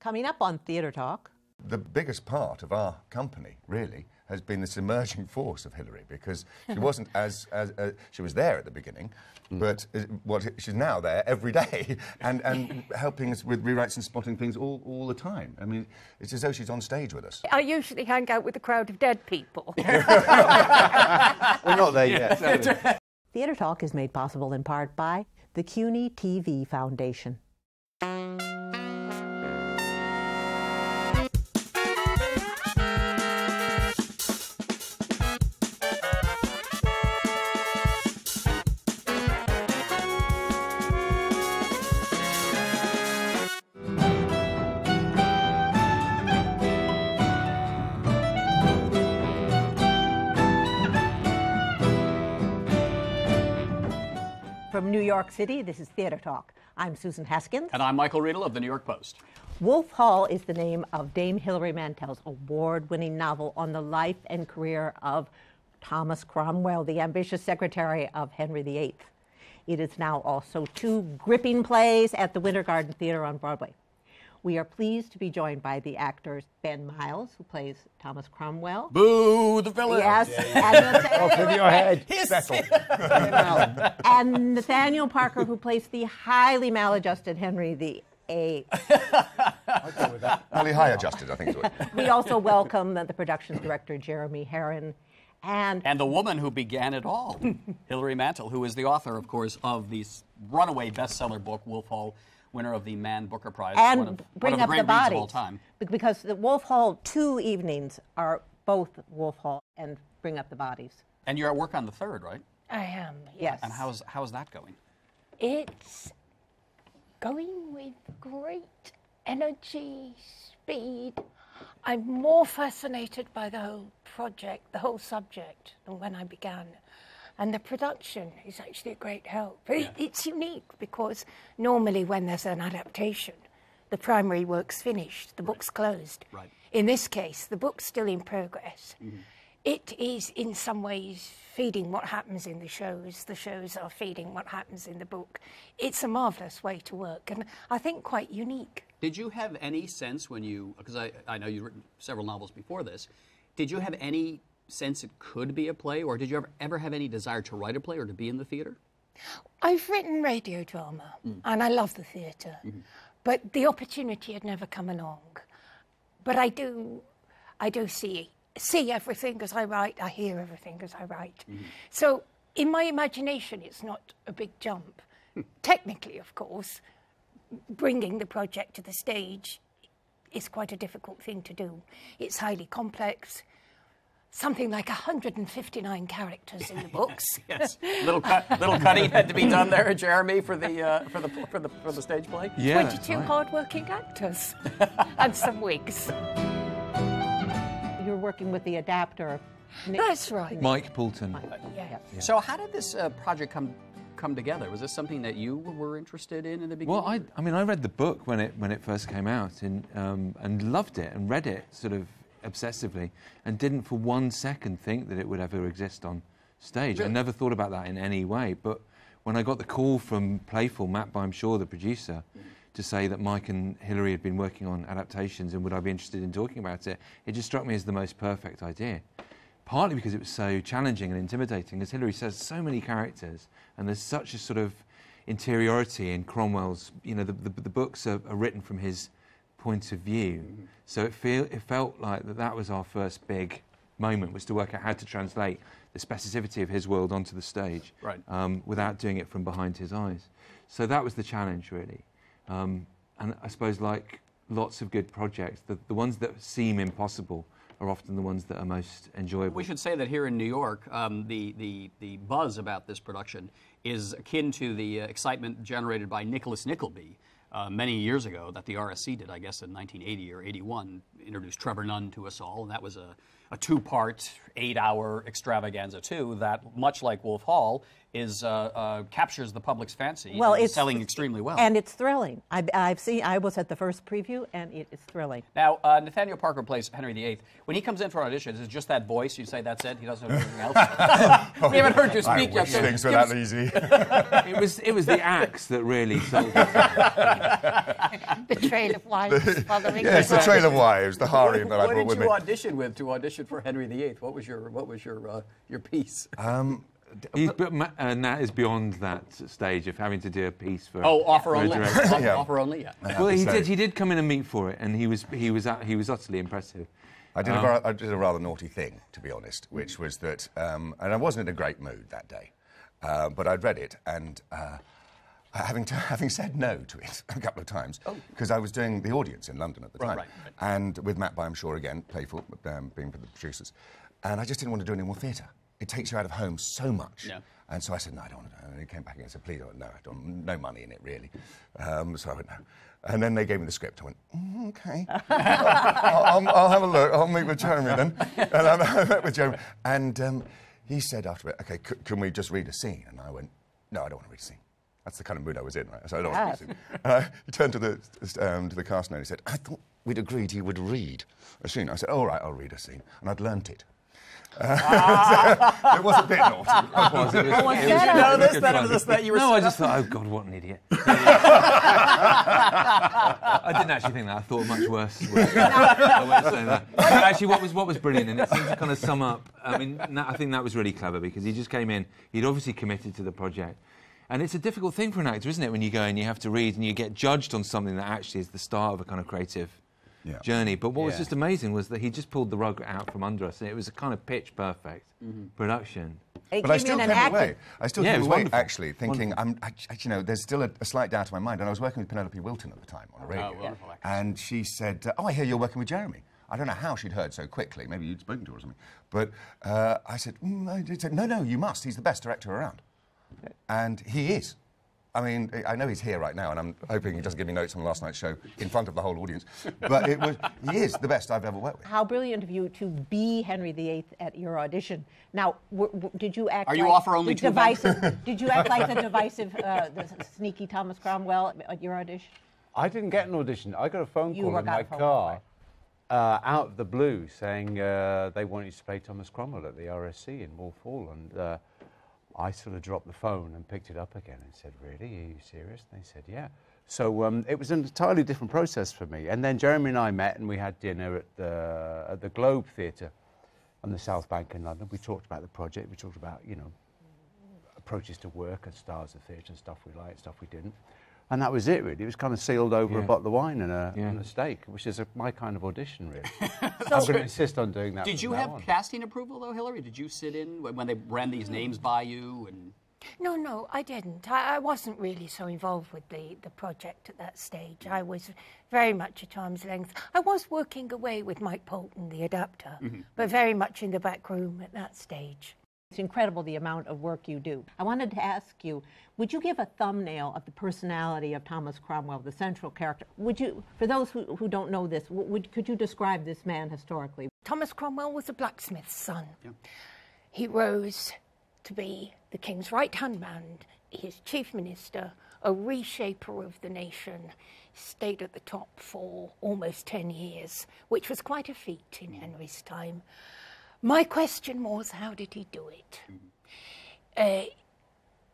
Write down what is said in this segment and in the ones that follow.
Coming up on Theatre Talk. The biggest part of our company, really, has been this emerging force of Hilary because she wasn't as, as uh, she was there at the beginning, mm. but uh, what, she's now there every day and, and helping us with rewrites and spotting things all, all the time. I mean, it's as though she's on stage with us. I usually hang out with a crowd of dead people. We're not there yet. Theatre Talk is made possible in part by the CUNY TV Foundation. From New York City, this is Theatre Talk. I'm Susan Haskins. And I'm Michael Riedel of the New York Post. Wolf Hall is the name of Dame Hilary Mantel's award winning novel on the life and career of Thomas Cromwell, the ambitious secretary of Henry VIII. It is now also two gripping plays at the Winter Garden Theater on Broadway. We are pleased to be joined by the actors Ben Miles, who plays Thomas Cromwell. Boo, the villain. Yes. Off with oh, your head. and Nathaniel Parker, who plays the highly maladjusted Henry the Eighth. Highly high adjusted, I think it We also welcome the, the production director, Jeremy Herrin. And, and the woman who began it all, Hilary Mantel, who is the author, of course, of the runaway bestseller book, Wolf Hall winner of the Man Booker Prize. And one of, bring one of up the, the bodies. all time. Because the Wolf Hall two evenings are both Wolf Hall and bring up the bodies. And you're at work on the third, right? I am. Yes. And how's how's that going? It's going with great energy, speed. I'm more fascinated by the whole project, the whole subject, than when I began. And the production is actually a great help. Yeah. It's unique because normally when there's an adaptation, the primary work's finished, the book's closed. Right. In this case, the book's still in progress. Mm-hmm. It is in some ways feeding what happens in the shows. The shows are feeding what happens in the book. It's a marvelous way to work and I think quite unique. Did you have any sense when you, because I, I know you've written several novels before this, did you have any sense it could be a play, or did you ever, ever have any desire to write a play or to be in the theatre? I've written radio drama, mm. and I love the theater mm-hmm. but the opportunity had never come along. But I do, I do see see everything as I write. I hear everything as I write. Mm-hmm. So in my imagination, it's not a big jump. Hmm. Technically, of course, bringing the project to the stage is quite a difficult thing to do. It's highly complex something like 159 characters in the books. yes, little cut, little cutting had to be done there, Jeremy, for the uh, for the for the for the stage play. Yeah, 22 right. hard-working actors and some wigs. You're working with the adapter. Nick. That's right, Mike Poulton. Mike, yeah. yeah. So, how did this uh, project come? come together? Was this something that you were interested in in the beginning? Well, I, I mean, I read the book when it when it first came out and um, and loved it and read it sort of obsessively and didn't for one second think that it would ever exist on stage. Really? I never thought about that in any way. But when I got the call from Playful, Matt Byam-Shaw, the producer, mm. to say that Mike and Hilary had been working on adaptations and would I be interested in talking about it, it just struck me as the most perfect idea. Partly because it was so challenging and intimidating. As Hilary says, so many characters, and there's such a sort of interiority in Cromwell's, you know, the, the, the books are, are written from his point of view. Mm-hmm. So it, feel, it felt like that, that was our first big moment, was to work out how to translate the specificity of his world onto the stage right. um, without doing it from behind his eyes. So that was the challenge, really. Um, and I suppose, like lots of good projects, the, the ones that seem impossible are often the ones that are most enjoyable. We should say that here in New York, um, the, the, the buzz about this production is akin to the uh, excitement generated by Nicholas Nickleby, uh, many years ago that the RSC did, I guess in 1980 or 81, introduced Trevor Nunn to us all, and that was a, a two-part, eight-hour extravaganza too. That much like Wolf Hall is uh, uh, captures the public's fancy. Well, and it's selling extremely well. and it's thrilling. I, I've seen. I was at the first preview, and it is thrilling. now, uh, Nathaniel Parker plays Henry VIII. When he comes in for an audition, is it just that voice? You say that's it. He doesn't have anything else. we haven't heard you I speak yet. wish so things were that us- easy. It was it was the axe that really sold it. The trail of wives following. yes, the us. Trail of Wives, the harem that I brought with me. what did you me. audition with to audition for Henry VIII? What was your what was your uh, your piece? He's, but Ma- uh, Nat is beyond that stage of having to do a piece for. oh, offer for a only. Offer, Yeah. offer only. Yeah. Well, he to did. He did come in and meet for it, and he was he was uh, he was utterly impressive. I did, a, ra- I did a rather naughty thing, to be honest, which was that, um, and I wasn't in a great mood that day, uh, but I'd read it and uh, having, to, having said no to it a couple of times, because I was doing the audience in London at the Right, time, right, right. and with Matt Byam Shaw again, playful, um, being for the producers, and I just didn't want to do any more theatre. It takes you out of home so much. Yeah. And so I said, no, I don't want to. And he came back again and said, please don't. No, I don't. No money in it, really. Um, so I went, no. And then they gave me the script. I went, mm, okay. I'll, I'll, I'll have a look. I'll meet with Jeremy then. And I, met with Jeremy. And um, he said after it, okay, c- can we just read a scene? And I went, no, I don't want to read a scene. That's the kind of mood I was in, right? So I don't want to read a scene. He turned to the, um, to the cast and he said, I thought we'd agreed he would read a scene. I said, all right, I'll read a scene. And I'd learnt it. Uh, it was a bit naughty. Was it? It was- Did you know this, that fun. it was that you were No, I just thought, oh God, what an idiot. I didn't actually think that. I thought much worse. I won't say that. Actually, what was what was brilliant, and it seems to kind of sum up. I mean, Nat, I think that was really clever because he just came in. He'd obviously committed to the project, and it's a difficult thing for an actor, isn't it? When you go and you have to read and you get judged on something that actually is the start of a kind of creative Yeah. journey. But what was just amazing was that he just pulled the rug out from under us, and it was a kind of pitch perfect production. It But I still in came and acted. away. I still Yeah, came was away wonderful. actually thinking, I'm, I, I- you know, there's still a, a slight doubt in my mind. And I was working with Penelope Wilton at the time on a radio, wonderful actress. and she said, uh, "Oh, I hear you're working with Jeremy." I don't know how she'd heard so quickly. Maybe you'd spoken to her or something. But uh, I said, mm, I did say, "No, no, you must. He's the best director around," and he is. I mean, I know he's here right now, and I'm hoping he doesn't give me notes on last night's show in front of the whole audience. But it was, he is the best I've ever worked with. How brilliant of you to be Henry VIII at your audition. Now, w- w- did you act Are you like offer only the two divisive? did you act like the divisive, uh, the sneaky Thomas Cromwell at your audition? I didn't get an audition. I got a phone You call in my a phone call, car uh, out of the blue saying uh, they wanted you to play Thomas Cromwell at the RSC in Wolf Hall. And uh, I sort of dropped the phone and picked it up again and said, Really? Are you serious? And they said, Yeah. So um, it was an entirely different process for me. And then Jeremy and I met and we had dinner at the, at the Globe Theatre on the South Bank in London. We talked about the project. We talked about, you know, approaches to work and styles of theatre and stuff we liked, stuff we didn't. And that was it, really. It was kind of sealed over a bottle of wine and a, Yeah. and a steak, which is a, my kind of audition, really. I'm going to insist on doing that. Did you have on. casting approval though, Hilary? Did you sit in when when they ran these mm. names by you? And No, no, I didn't. I, I wasn't really so involved with the, the project at that stage. I was very much at arm's length. I was working away with Mike Poulton, the adapter, mm-hmm. but very much in the back room at that stage. It's incredible the amount of work you do. I wanted to ask you, would you give a thumbnail of the personality of Thomas Cromwell, the central character? Would you, for those who, who don't know this, would, could you describe this man historically? Thomas Cromwell was a blacksmith's son. He rose to be the king's right hand man, his chief minister, a reshaper of the nation. Stayed at the top for almost 10 years, which was quite a feat in mm. Henry's time. My question was, how did he do it? Uh,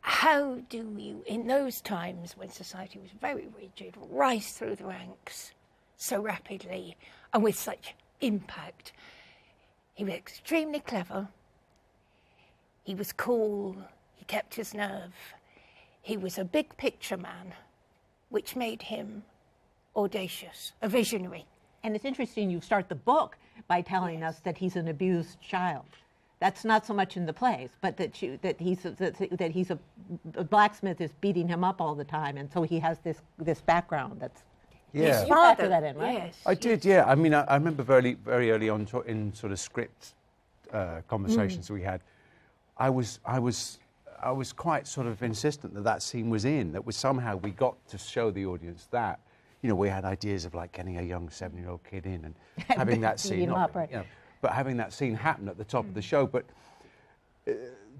how do you, in those times when society was very rigid, rise through the ranks so rapidly and with such impact? He was extremely clever. He was cool. He kept his nerve. He was a big picture man, which made him audacious, a visionary. And it's interesting you start the book by telling us that he's an abused child. That's not so much in the plays, but that, you, that he's, a, that, that he's a, a blacksmith is beating him up all the time, and so he has this, this background that's. Yeah. You factor that in, right? Yes. I did, yeah. I mean, I, I remember very, very early on to- in sort of script uh, conversations we had. I was, I was, I was quite sort of insistent that that scene was in. That was somehow we got to show the audience that you know, we had ideas of like getting a young seven-year-old kid in and having that scene, not up, right. you know, but having that scene happen at the top of the show. But uh,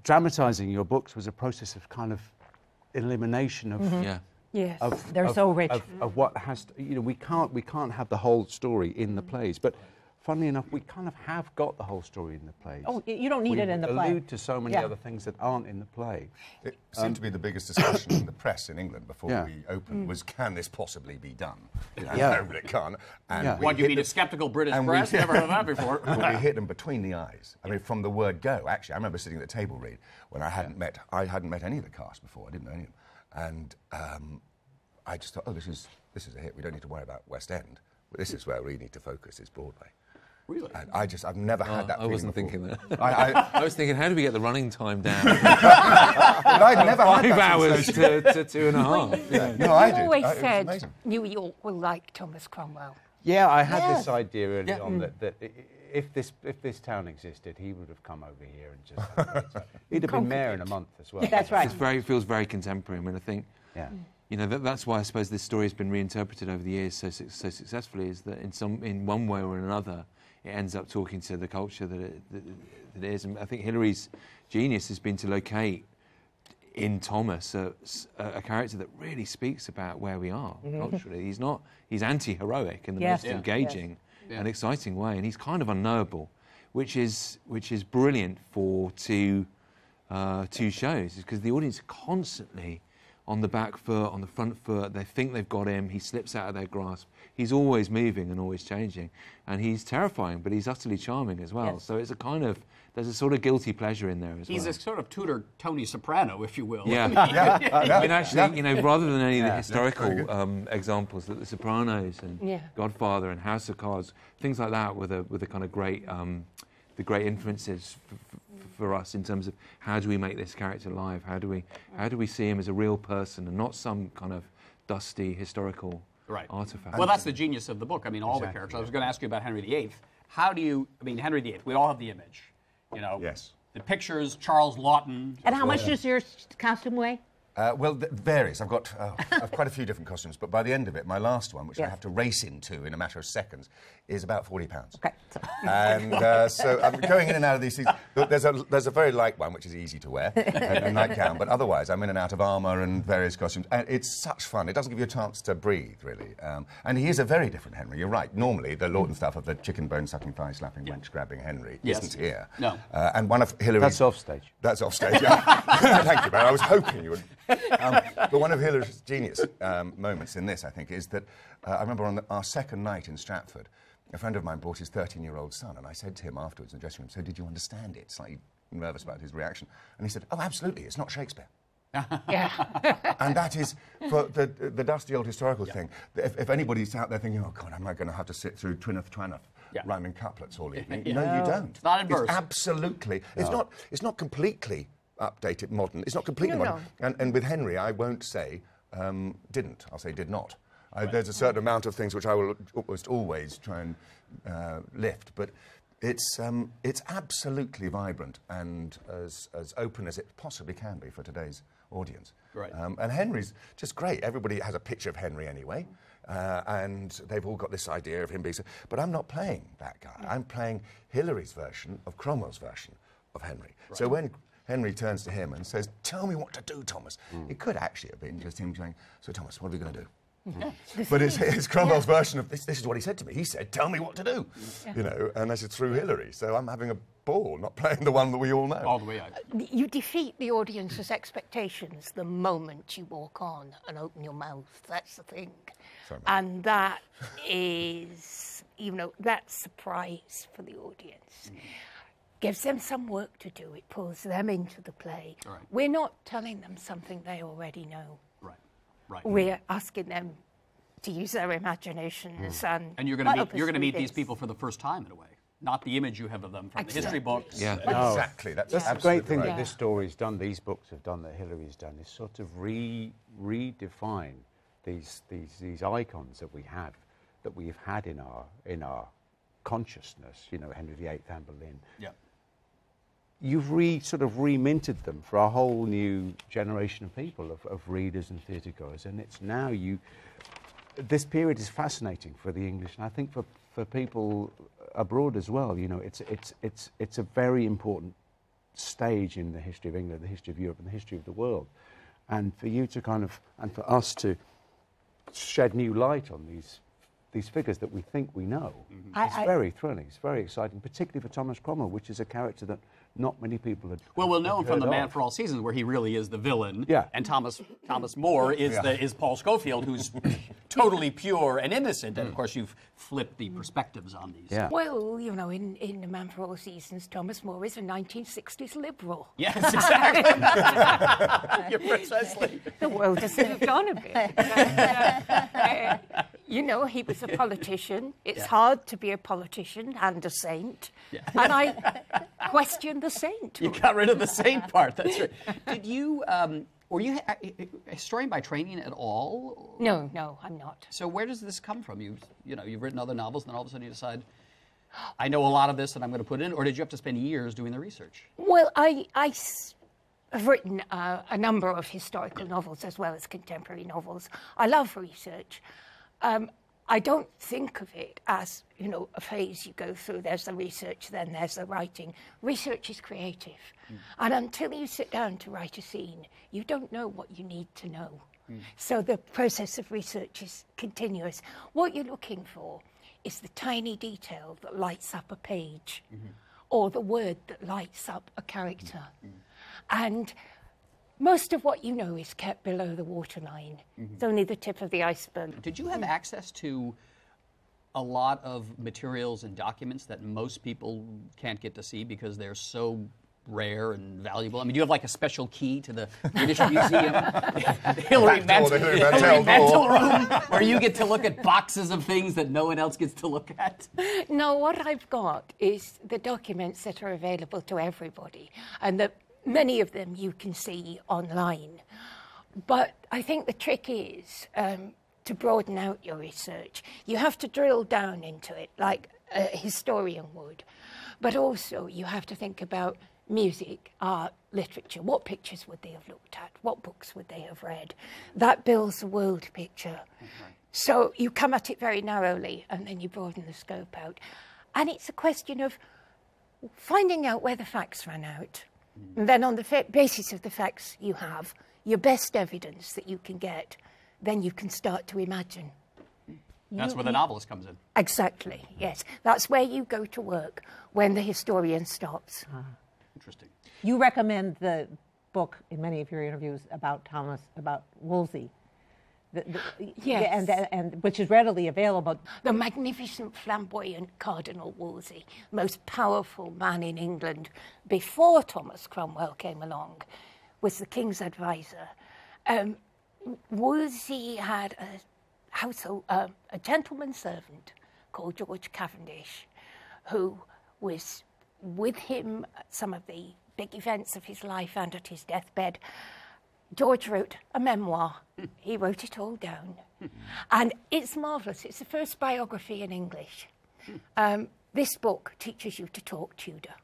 dramatizing your books was a process of kind of elimination of. Yeah. Yes. Of, They're of- so rich. Of, of what has to, you know, we can't we can't have the whole story in the plays, but funnily enough, we kind of have got the whole story in the play. Oh, you don't need we it in the play. We allude to so many Yeah. other things that aren't in the play. It seemed to be the biggest discussion in the press in England before Yeah. we opened was can this possibly be done? You know, Yeah. No, it can't. And Yeah. What do you mean, the- a skeptical British and we- press? Never heard that before. Well, we hit them between the eyes. I mean, from the word go. Actually, I remember sitting at the table read when I hadn't met I hadn't met any of the cast before. I didn't know any of them, and um, I just thought, oh, this is this is a hit. We don't need to worry about West End. This is where we need to focus. Is Broadway. Really? And I just I've never Oh, had that. I wasn't feeling thinking that. I, I, I was thinking, how do we get the running time down? but I'd never had Five that hours sensation. to, to two and a half. Yeah, no, I You've did. always I- said. New York will like Thomas Cromwell. Yeah, I had Yeah. this idea early Yeah. on mm. that, that i- i- if this if this town existed, he would have come over here and just. had a great time. He'd have been mayor in a month as well. That's right. It's very, it feels very contemporary. I mean, I think, Yeah. you know, that, that's why I suppose this story has been reinterpreted over the years so, so successfully is that in some, in one way or another, it ends up talking to the culture that it, that, that it is. And I think Hilary's genius has been to locate in Thomas a, a character that really speaks about where we are culturally. He's not, he's anti-heroic in the Yes. most Yeah. engaging Yeah. and exciting way, and he's kind of unknowable, which is, which is brilliant for two, uh, two shows, because the audience constantly on the back foot, on the front foot. They think they've got him. He slips out of their grasp. He's always moving and always changing, and he's terrifying, but he's utterly charming as well. Yes. So it's a kind of there's a sort of guilty pleasure in there as He's well. He's a sort of Tudor Tony Soprano, if you will. Yeah. Yeah, I mean, actually, you know, rather than any of the Yeah. historical um, examples, like The Sopranos and Yeah. Godfather and House of Cards, things like that, were the, were the kind of great, um, the great influences f- f- for us in terms of how do we make this character live? How do we, how do we see him as a real person and not some kind of dusty historical Right. artifact? Well, that's the genius of the book. I mean, all the Exactly, characters. I was going to ask you about Henry VIII. How do you? I mean, Henry VIII. We all have the image. You know. Yes. The pictures. Charles Laughton. And how much does your costume weigh? Uh, well, th- varies. I've got oh, I've quite a few different costumes, but by the end of it, my last one, which I have to race into in a matter of seconds, is about forty pounds. Okay. And uh, so I'm going in and out of these things. There's a, there's a very light one, which is easy to wear, a, a nightgown. But otherwise, I'm in and out of armour and various costumes. And it's such fun. It doesn't give you a chance to breathe, really. Um, and he is a very different Henry. You're right. Normally, the Lord and stuff of the chicken bone sucking, thigh slapping, wench grabbing Henry Yes. isn't here. No. Uh, and one of Hilary's... That's off stage. That's off stage, yeah. Thank you, man. I was hoping you would. Um, but one of Hilary's genius um, moments in this, I think, is that uh, I remember on the, our second night in Stratford, a friend of mine brought his 13 year old son, and I said to him afterwards in the dressing room, So, did you understand it? Slightly nervous about his reaction. And he said, Oh, absolutely. It's not Shakespeare. Yeah. And that is, for the, the dusty old historical thing, if, if anybody's out there thinking, oh, God, am I going to have to sit through Twyneth Twanoth Yeah. rhyming couplets all evening? Yeah. No, you don't. It's not in verse. absolutely. It's, not, it's not completely updated modern. It's not completely No, modern. And, and with Henry, I won't say um, didn't. I'll say did not. I, there's a certain amount of things which I will almost always try and uh, lift, but it's, um, it's absolutely vibrant and as, as open as it possibly can be for today's audience. Right. Um, and Henry's just great. Everybody has a picture of Henry anyway, uh, and they've all got this idea of him being. So, but I'm not playing that guy. I'm playing Hilary's version of Cromwell's version of Henry. So when Henry turns to him and says, "Tell me what to do, Thomas," hmm. it could actually have been just him saying, "So Thomas, what are we going to do?" But it's, it's Cromwell's version of this. This is what he said to me. He said, "Tell me what to do," you know, and this is through Hilary. So I'm having a ball, not playing the one that we all know. All the way out. Uh, you defeat the audience's expectations the moment you walk on and open your mouth. That's the thing. Sorry, and that is, you know, that surprise for the audience. Hmm. Gives them some work to do. It pulls them into the play. Right. We're not telling them something they already know. Right. Right. We're asking them to use their imaginations hmm. and and you're going to meet you're going to meet these people for the first time in a way, not the image you have of them from the history books. Yeah. No. Oh. Exactly. That's, That's the great thing right. that this story's done, these books have done, that Hilary's done, is sort of re redefine these, these, these icons that we have, that we've had in our, in our consciousness, you know, Henry VIII, Anne Boleyn. Yeah. You've re, sort of reminted them for a whole new generation of people, of, of readers and theatre goers, and it's now you, this period is fascinating for the English, and I think for, for people abroad as well. You know, it's, it's, it's, it's a very important stage in the history of England, the history of Europe, and the history of the world. And for you to kind of, and for us to shed new light on these, these figures that we think we know, mm-hmm. I- it's I- very thrilling. It's very exciting, particularly for Thomas Cromwell, which is a character that not many people had. Well, we'll know him from The Man of. for All Seasons, where he really is the villain. Yeah. And Thomas Thomas More is the is Paul Scofield, who's totally pure and innocent. And of course, you've flipped the perspectives on these. Yeah. Well, you know, in, in The Man for All Seasons, Thomas More is a 1960s liberal. Yes, exactly. You're precisely. The world has moved on a bit. Uh, you know, he was a politician. It's hard to be a politician and a saint. Yeah. And I question the saint. You got rid of the saint part. That's right. Did you? Um, were you a a historian by training at all? No, no, I'm not. So where does this come from? You you know you've written other novels, and then all of a sudden you decide, I know a lot of this, and I'm going to put it in. Or did you have to spend years doing the research? Well, I, I've written uh, a number of historical novels as well as contemporary novels. I love research. Um, I don't think of it as, you know, a phase you go through. There's the research, then there's the writing. Research is creative. Hmm. And until you sit down to write a scene, you don't know what you need to know. Hmm. So the process of research is continuous. What you're looking for is the tiny detail that lights up a page mm-hmm. or the word that lights up a character. Mm-hmm. And most of what you know is kept below the waterline. Mm-hmm. It's only the tip of the iceberg. Did you have access to a lot of materials and documents that most people can't get to see because they're so rare and valuable? I mean, do you have like a special key to the British Museum, the Hilary Back door, Mantel, the Hilary Hilary Mantel Mantel door. room, where you get to look at boxes of things that no one else gets to look at? No, what I've got is the documents that are available to everybody, and that many of them you can see online. But I think the trick is um, to broaden out your research. You have to drill down into it like a historian would, but also you have to think about music, art, literature. What pictures would they have looked at? What books would they have read? That builds a world picture. So you come at it very narrowly and then you broaden the scope out. And it's a question of finding out where the facts ran out. And then, on the fa- basis of the facts you have, your best evidence that you can get, then you can start to imagine. Mm. That's where the novelist comes in. Exactly, yes. That's where you go to work when the historian stops. Ah. Interesting. You recommend the book in many of your interviews about Thomas, about Wolsey. The, the, Yes. And, and, which is readily available. The magnificent, flamboyant Cardinal Wolsey, most powerful man in England before Thomas Cromwell came along, was the king's advisor. Um, Wolsey had a household, uh, a gentleman servant called George Cavendish, who was with him at some of the big events of his life and at his deathbed. George wrote a memoir. He wrote it all down. And it's marvellous. It's the first biography in English. Um, this book teaches you to talk Tudor.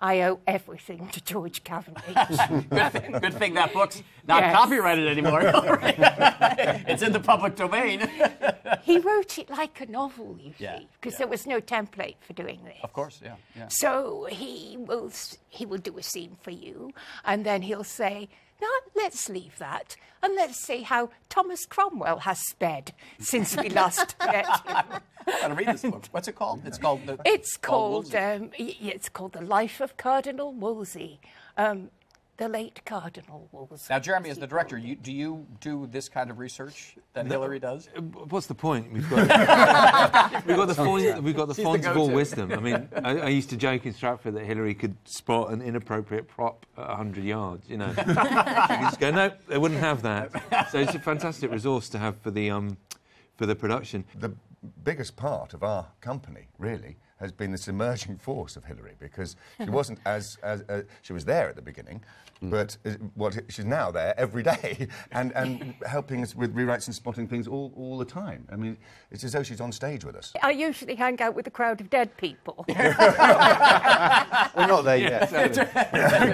I owe everything to George Cavendish. Good, thing, good thing that book's not Yes. copyrighted anymore. it's in the public domain. he wrote it like a novel, you Yeah, see, because yeah. there was no template for doing this. Of course, yeah. yeah. So he will he will do a scene for you, and then he'll say, "Now let's leave that, and let's see how Thomas Cromwell has sped since we last met him." gotta read this book. What's it called? It's called. The, It's called Wolsey. um, y- y- it's called The Life of Cardinal Wolsey, um, the late Cardinal Wolsey. Now, Jeremy, as the director, you, do you do this kind of research that Hilary does? What's the point? We've got, we've got the fonts, we've got the She's the of all wisdom. I mean, I, I used to joke in Stratford that Hilary could spot an inappropriate prop at 100 yards. You know, she could just go, no, they wouldn't have that. So it's a fantastic resource to have for the um, for the production. the biggest part of our company, really, has been this emerging force of Hilary because she wasn't as, as uh, she was there at the beginning, but uh, what she's now there every day and, and helping us with rewrites and spotting things all, all the time. I mean, it's as though she's on stage with us. I usually hang out with a crowd of dead people. We're not there yet.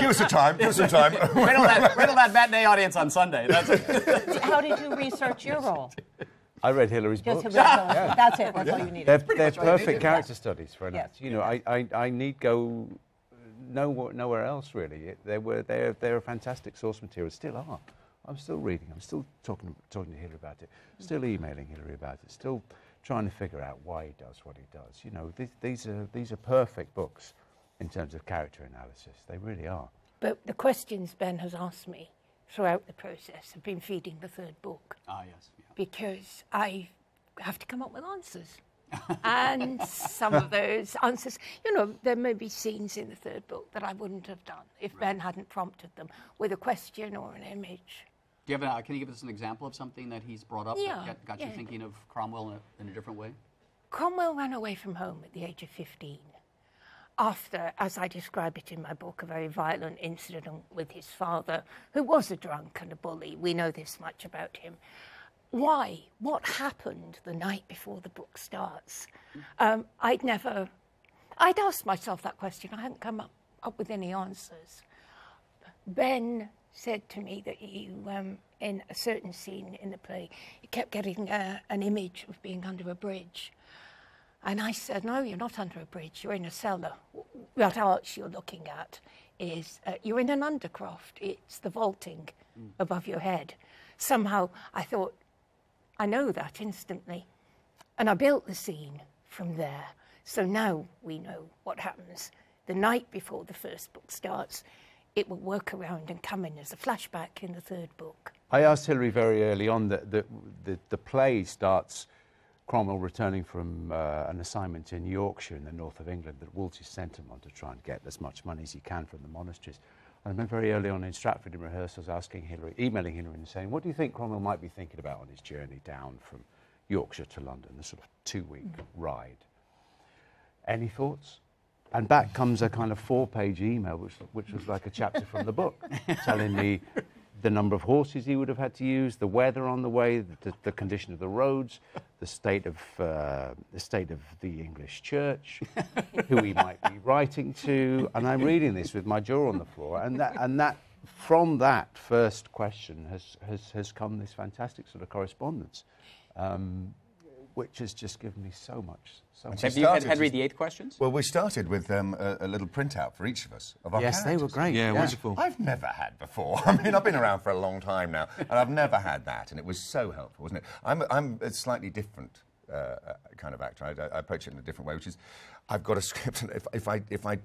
give us some time. Give us some time. Wait till that, wait that matinee audience on Sunday. That's. How did you research your role? I read Hilary's Just books. Hilary- That's it. That's all you need. They're, they're much what I perfect needed. character studies for an Yeah. act. You know, I, I, I need go nowhere, nowhere else really. They were they're they're a fantastic source material. Still are. I'm still reading. I'm still talking talking to Hilary about it. Still emailing Hillary about it. Still trying to figure out why he does what he does. You know, these, these are these are perfect books in terms of character analysis. They really are. But the questions Ben has asked me throughout the process have been feeding the third book Ah, yes. Because I have to come up with answers. and some of those answers, you know, there may be scenes in the third book that I wouldn't have done if Ben hadn't prompted them with a question or an image. Do you have a, uh, can you give us an example of something that he's brought up Yeah, that got, got yeah. you thinking of Cromwell in a, in a different way? Cromwell ran away from home at the age of 15 after, as I describe it in my book, a very violent incident with his father, who was a drunk and a bully. We know this much about him. Why? What happened the night before the book starts? Um, I'd never, I'd asked myself that question. I hadn't come up, up with any answers. Ben said to me that you, um, in a certain scene in the play, you kept getting uh, an image of being under a bridge. And I said, No, you're not under a bridge, you're in a cellar. What arch you're looking at is uh, you're in an undercroft, it's the vaulting above your head. Somehow I thought, I know that instantly. And I built the scene from there. So now we know what happens. The night before the first book starts, it will work around and come in as a flashback in the third book. I asked Hilary very early on that the, the, the play starts Cromwell returning from uh, an assignment in Yorkshire in the north of England that Wolsey sent him on to try and get as much money as he can from the monasteries. I remember very early on in Stratford in rehearsals asking Hilary, emailing Hilary and saying, what do you think Cromwell might be thinking about on his journey down from Yorkshire to London, the sort of two-week ride? Any thoughts? And back comes a kind of four-page email, which, which was like a chapter from the book, telling me the number of horses he would have had to use, the weather on the way, the, the condition of the roads, the state of uh, the state of the English church, who he might be writing to. And I'm reading this with my jaw on the floor, and that and that from that first question has has, has come this fantastic sort of correspondence. Um, which has just given me so much, so much. Have you had Henry VIII questions? Well, we started with um, a, a little printout for each of us of our Yes, they were great. Yeah, yeah. wonderful. I've never had before. I mean, I've been around for a long time now, and I've never had that, and it was so helpful, wasn't it? I'm, I'm a slightly different uh, uh, kind of actor. I, I approach it in a different way, which is, I've got a script, and if, if I if I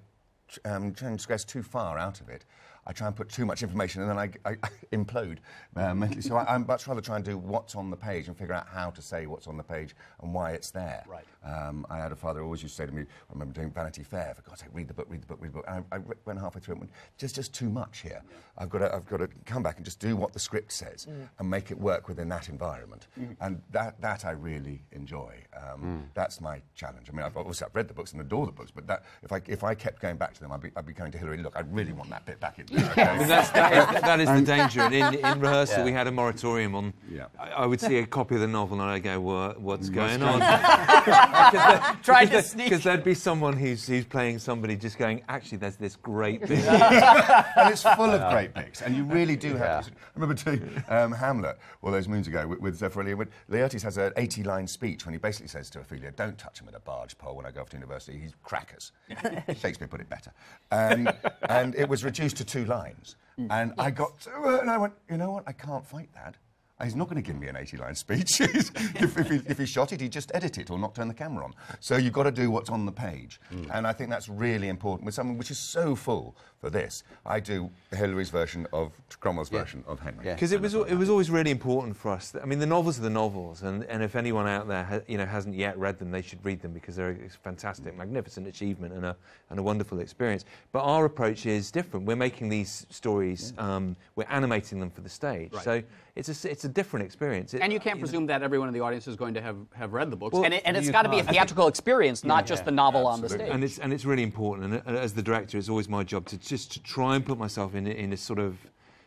um, transgress too far out of it, I try and put too much information, and then I, I, implode uh, mentally. So I, I'd much rather try and do what's on the page and figure out how to say what's on the page and why it's there. Right. Um, I had a father who always used to say to me, I remember doing Vanity Fair, for God's sake, read the book, read the book, read the book. And I, I went halfway through it and went, just, just too much here. I've, got to, I've got to come back and just do what the script says and make it work within that environment. And that, that I really enjoy. Um, That's my challenge. I mean, I've, obviously I've read the books and adore the books, but that, if, I, if I kept going back to them, I'd be, I'd be going to Hilary, look, I really want that bit back in there. okay?" I mean, that's, that, is, that is the danger. And in, in rehearsal, we had a moratorium on. Yeah. I, I would see a copy of the novel and I'd go, what, what's going on? Trying to sneak. Because there'd be someone who's, who's playing somebody just going, actually, there's this great bit. and it's full of uh, great bits, and you really do have. I remember doing um, Hamlet all those moons ago with, with Zeffirelli. When Laertes has an 80-line speech when he basically says to Ophelia, "Don't touch him with a barge pole when I go off to university. He's crackers." Shakespeare put it better, and, and it was reduced to two lines. Mm. And I got, so- and I went, you know what? I can't fight that. He's not going to give me an 80 line speech. if, if, he, if he shot it, he'd just edit it or not turn the camera on. So you've got to do what's on the page. And I think that's really important with something which is so full for this. I do Hilary's version of Cromwell's version of Henry. Yeah. Because it was it was always really important for us. that- I mean, the novels are the novels, and, and if anyone out there ha, you know hasn't yet read them, they should read them because they're a fantastic, magnificent achievement and a and a wonderful experience. But our approach is different. We're making these stories, um, we're animating them for the stage, Right. so it's a it's a different experience. It- And you can't presume that everyone in the audience is going to have, have read the books. Well, and it, and it's got to be a theatrical experience, not just yeah. the novel on the stage. and it's and it's really important. And, as the director, it's always my job to just to try and put myself in in a sort of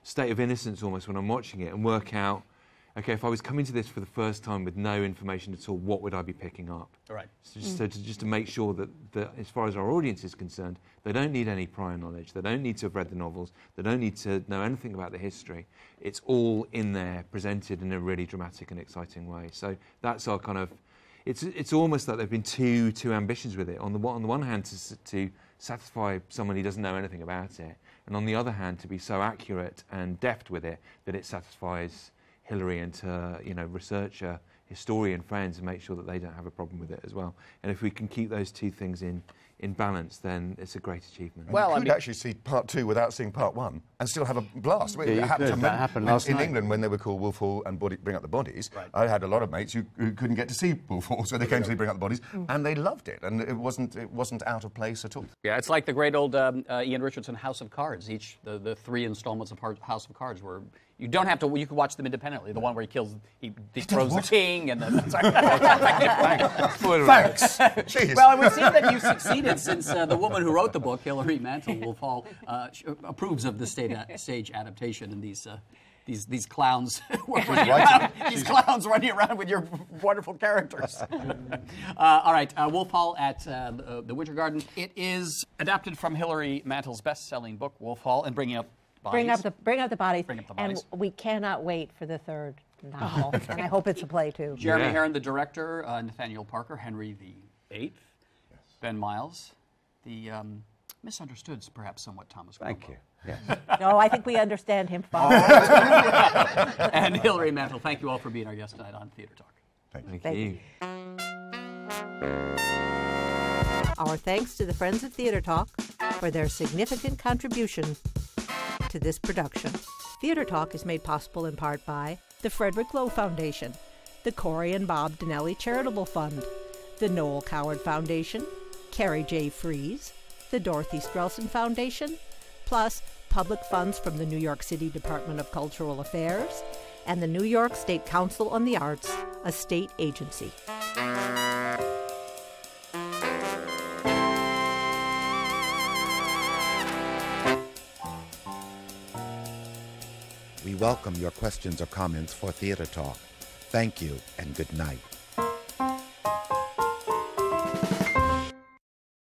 state of innocence almost when I'm watching it and work out. Okay, if I was coming to this for the first time with no information at all, what would I be picking up? All right. So, just, so to, just to make sure that, that, as far as our audience is concerned, they don't need any prior knowledge. They don't need to have read the novels. They don't need to know anything about the history. It's all in there, presented in a really dramatic and exciting way. So that's our kind of. It's, it's almost like there have been two, two ambitions with it. On the, one- on the one hand, to, to satisfy someone who doesn't know anything about it, and on the other hand, to be so accurate and deft with it that it satisfies Hilary and to you know research her historian friends and make sure that they don't have a problem with it as well. And if we can keep those two things in in balance, then it's a great achievement. Well, you I could mean- actually see part two without seeing part one and still have a blast. Yeah, it happened could. to That many- happened when- last in night. England when they were called Wolf Hall and Body, Bring Up the Bodies. Right. I had a lot of mates who, who couldn't get to see Wolf Hall, so they came to see Bring Up the Bodies, and they loved it, and it wasn't it wasn't out of place at all. Yeah, it's like the great old um, uh, Ian Richardson House of Cards. Each the, the three installments of House of Cards where you don't have to. You can watch them independently. The one where he kills, he throws the king, and then. Sorry. Thanks. Jeez. well, it would seem that you succeeded since uh, the woman who wrote the book, Hilary Mantel Wolf Hall, uh, approves of the state, uh, stage adaptation and these. Uh, these, these clowns running around, these clowns running around with your wonderful characters. uh, all right, uh, Wolf Hall at uh, the, the Winter Garden. It is adapted from Hilary Mantel's best-selling book, Wolf Hall, and bringing up bodies. Bring up the bring up the bodies. Bring up the and we cannot wait for the third novel, and I hope it's a play too. Jeremy Yeah. Herrin, the director, uh, Nathaniel Parker, Henry VIII, Ben Miles, the um, misunderstood, perhaps somewhat Thomas Thank Cromwell. you. Yes. No, I think we understand him fine. and Hilary Mantel. Thank you all for being our guest tonight on Theatre Talk. Thank, Thank you. Our thanks to the Friends of Theatre Talk for their significant contribution to this production. Theatre Talk is made possible in part by the Frederick Loewe Foundation, the Corey and Bob Dinelli Charitable Fund, the Noel Coward Foundation, Carrie J. Fries, the Dorothy Strelsin Foundation, plus public funds from the New York City Department of Cultural Affairs and the New York State Council on the Arts, a state agency. We welcome your questions or comments for Theater Talk. Thank you and good night.